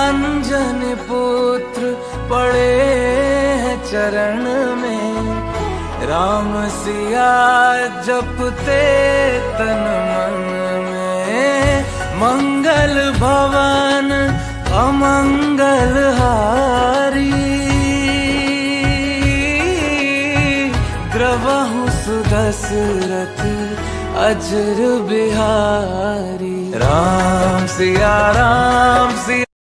अंजन पुत्र पड़े हैं चरण में। राम सिया जपते तन मन में। मंगल भवन, अमंगल हारी। द्रवहु सुदशरथ, अजर बिहारी। राम सिया राम सिया।